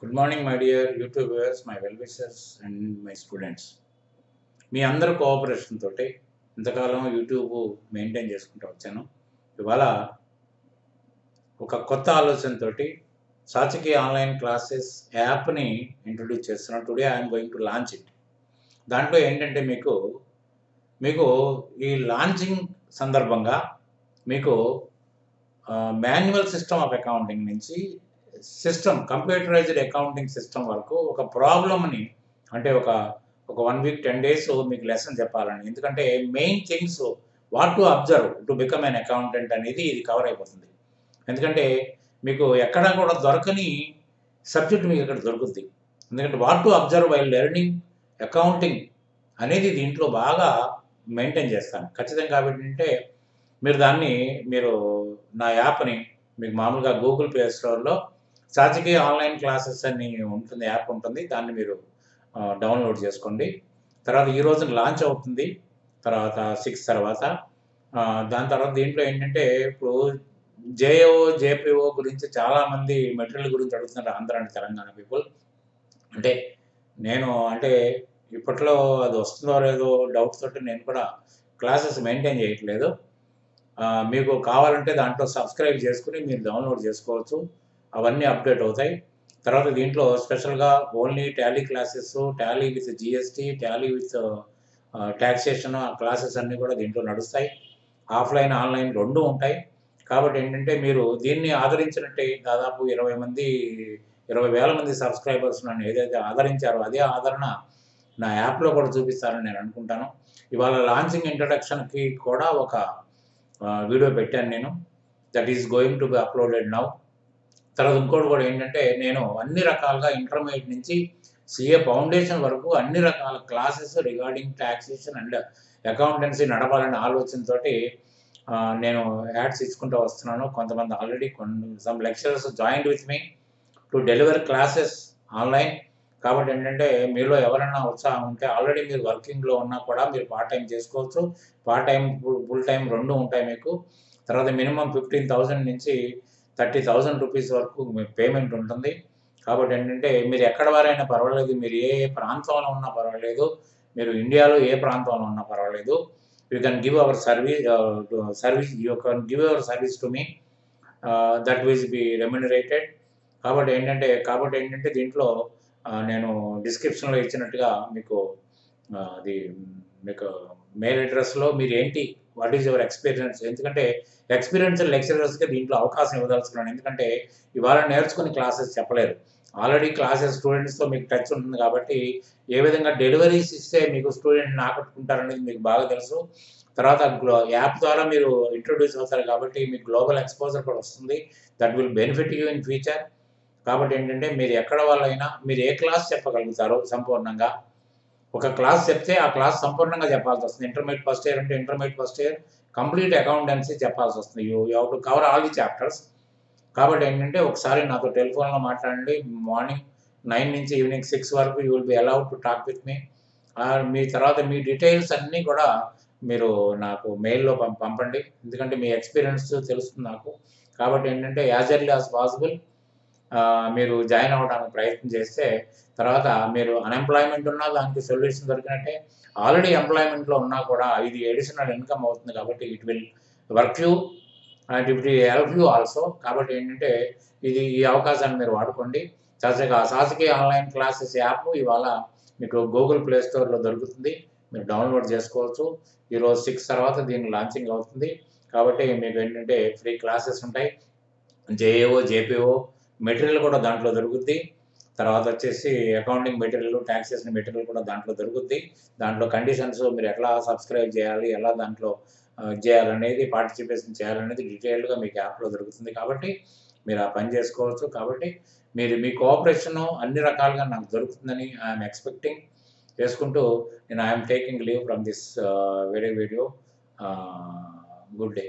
Good morning my dear YouTube my well wishers and my students మీ అందరి cooperation తోటి ఇంతకాలం YouTube maintain చేసుకుంటూ వచ్చాను. ఇవాళ ఒక కొత్త ఆలోచనతో సాచికి ఆన్లైన్ క్లాసెస్ యాప్ని ఇంట్రొడ్యూస్ చేస్తున్నాను. Today I'm going to launch it దాంట్లో ఏంటంటే మీకు మీకు ఈ లాంచింగ్ సందర్భంగా మీకు మాన్యువల్ సిస్టమ్ ఆఫ్ అకౌంటింగ్ నుంచి సిస్టమ్ కంప్యూటరైజ్డ్ అకౌంటింగ్ సిస్టమ్ వరకు ఒక ప్రాబ్లమ్ని అంటే ఒక ఒక వన్ వీక్ టెన్ డేస్ మీకు లెసన్ చెప్పాలని ఎందుకంటే main things what to observe to become an accountant అనేది ఇది కవర్ అయిపోతుంది. ఎందుకంటే మీకు ఎక్కడా కూడా దొరకని సబ్జెక్ట్ మీకు ఇక్కడ దొరుకుతుంది ఎందుకంటే what to observe while learning accounting అనేది దీంట్లో బాగా మెయింటైన్ చేస్తాను. ఖచ్చితంగా కాబట్టి అంటే మీరు దాన్ని మీరు నా యాప్ని మీకు మామూలుగా గూగుల్ ప్లే స్టోర్లో చాచికి ఆన్లైన్ క్లాసెస్ అని ఉంటుంది యాప్ ఉంటుంది. దాన్ని మీరు డౌన్లోడ్ చేసుకోండి. తర్వాత ఈ రోజున లాంచ్ అవుతుంది. తర్వాత సిక్స్ తర్వాత దాని తర్వాత దీంట్లో ఏంటంటే ఇప్పుడు జేఓ జేపీఓ గురించి చాలామంది మెటీరియల్ గురించి అడుగుతున్నారు ఆంధ్ర అండ్ తెలంగాణ పీపుల్ అంటే నేను అంటే ఇప్పట్లో అది వస్తుందో లేదో డౌట్ తోటి నేను కూడా క్లాసెస్ మెయింటైన్ చేయట్లేదు. మీకు కావాలంటే దాంట్లో సబ్స్క్రైబ్ చేసుకుని మీరు డౌన్లోడ్ చేసుకోవచ్చు. అవన్నీ అప్డేట్ అవుతాయి. తర్వాత దీంట్లో స్పెషల్గా only Tally classes Tally with GST Tally with taxation ఆ క్లాసెస్ అన్నీ కూడా దీంట్లో నడుస్తాయి. ఆఫ్లైన్ ఆన్లైన్ రెండు ఉంటాయి. కాబట్టి ఏంటంటే మీరు దీన్ని ఆదరించినట్టే దాదాపు ఇరవై మంది ఇరవై వేల మంది సబ్స్క్రైబర్స్ నన్ను ఏదైతే ఆదరించారో అదే ఆదరణ నా యాప్లో కూడా చూపిస్తారని నేను అనుకుంటాను. ఇవాళ లాంచింగ్ ఇంట్రడక్షన్కి కూడా ఒక వీడియో పెట్టాను నేను. That is going to be uploaded now తర్వాత ఇంకోటి కూడా ఏంటంటే నేను అన్ని రకాలుగా ఇంటర్మీడియట్ నుంచి సిఏ ఫౌండేషన్ వరకు అన్ని రకాల classes regarding taxation and accountancy నడపాలనే ఆలోచనతో నేను యాడ్స్ ఇచ్చుకుంటూ వస్తున్నాను. కొంతమంది ఆల్రెడీ కొన్ని some lecturers join with me to deliver classes online కాబట్టి ఏంటంటే మీలో ఎవరైనా ఉత్సాహం ఉంటే ఆల్రెడీ మీరు వర్కింగ్లో ఉన్నా కూడా మీరు పార్ట్ టైం చేసుకోవచ్చు. పార్ట్ టైం ఫుల్ టైం రెండు ఉంటాయి మీకు. తర్వాత మినిమం ఫిఫ్టీన్ థౌజండ్ నుంచి థర్టీ థౌజండ్ రూపీస్ వరకు పేమెంట్ ఉంటుంది. కాబట్టి ఏంటంటే మీరు ఎక్కడ వారైనా పర్వాలేదు మీరు ఏ ప్రాంతంలో ఉన్నా పర్వాలేదు మీరు ఇండియాలో ఏ ప్రాంతంలో ఉన్నా పర్వాలేదు. You can give our service service you can give our service to me that will be remunerated కాబట్టి ఏంటంటే కాబట్టి ఏంటంటే దీంట్లో uh, నేను డిస్క్రిప్షన్లో ఇచ్చినట్టుగా మీకు uh, అది మీకు మెయిల్ అడ్రస్లో మీరు ఏంటి వాట్ ఈజ్ యువర్ ఎక్స్పీరియన్స్ ఎందుకంటే ఎక్స్పీరియన్స్ లెక్చరర్స్కి దీంట్లో అవకాశం ఇవ్వదలుచుకున్నాను. ఎందుకంటే ఇవాళ నేర్చుకుని క్లాసెస్ చెప్పలేరు. ఆల్రెడీ క్లాసెస్ స్టూడెంట్స్తో మీకు టచ్ ఉంటుంది కాబట్టి ఏ విధంగా డెలివరీస్ ఇస్తే మీకు స్టూడెంట్ని ఆకట్టుకుంటారనేది మీకు బాగా తెలుసు. తర్వాత గ్లో యాప్ ద్వారా మీరు ఇంట్రొడ్యూస్ అవుతారు కాబట్టి మీకు గ్లోబల్ ఎక్స్పోజర్ కూడా వస్తుంది. That will benefit you in future కాబట్టి ఏంటంటే మీరు ఎక్కడ వాళ్ళైనా మీరు ఏ క్లాస్ చెప్పగలుగుతారో సంపూర్ణంగా ఒక క్లాస్ చెప్తే ఆ క్లాస్ సంపూర్ణంగా చెప్పాల్సి వస్తుంది. ఇంటర్మీడియట్ ఫస్ట్ ఇయర్ అంటే intermediate first year complete accountancy చెప్పాల్సి వస్తుంది. You you to cover all the chapters కాబట్టి ఏంటంటే ఒకసారి నాతో టెలిఫోన్లో మాట్లాడండి. మార్నింగ్ నైన్ నుంచి ఈవినింగ్ సిక్స్ వరకు you will be allowed to talk with me మీ తర్వాత మీ డీటెయిల్స్ అన్నీ కూడా మీరు నాకు మెయిల్లో పంపండి. ఎందుకంటే మీ ఎక్స్పీరియన్స్ తెలుస్తుంది నాకు. కాబట్టి ఏంటంటే యాజ్ ఎర్లీ యాజ్ పాసిబుల్ మీరు జాయిన్ అవ్వడానికి ప్రయత్నం చేస్తే తర్వాత మీరు అన్ఎంప్లాయ్మెంట్ ఉన్నా దానికి సొల్యూషన్ దొరికినట్టే ఆల్రెడీ ఎంప్లాయ్మెంట్లో ఉన్నా కూడా ఇది ఎడిషనల్ ఇన్కమ్ అవుతుంది కాబట్టి it will work you and it help you also కాబట్టి ఏంటంటే ఇది ఈ అవకాశాన్ని మీరు వాడుకోండి. సాసిక సాసికి ఆన్లైన్ క్లాసెస్ యాప్ ఇవాళ మీకు గూగుల్ ప్లే స్టోర్లో దొరుకుతుంది. మీరు డౌన్లోడ్ చేసుకోవచ్చు. ఈరోజు సిక్స్ తర్వాత దీన్ని లాంచింగ్ అవుతుంది. కాబట్టి మీకు ఏంటంటే ఫ్రీ క్లాసెస్ ఉంటాయి. జేఏఓ జేపీఓ మెటీరియల్ కూడా దాంట్లో దొరుకుద్ది. తర్వాత వచ్చేసి అకౌంటింగ్ మెటీరియల్ ట్యాక్సేషన్ మెటీరియల్ కూడా దాంట్లో దొరుకుద్ది. దాంట్లో కండిషన్స్ మీరు ఎట్లా సబ్స్క్రైబ్ చేయాలి ఎలా దాంట్లో చేయాలనేది పార్టిసిపేషన్ చేయాలనేది డీటెయిల్డ్గా మీకు యాప్లో దొరుకుతుంది కాబట్టి మీరు ఆ పని చేసుకోవచ్చు. కాబట్టి మీరు మీ కోఆపరేషను అన్ని రకాలుగా నాకు దొరుకుతుందని ఐఎమ్ ఎక్స్పెక్టింగ్ చేసుకుంటూ నేను I'm taking leave from this very video good day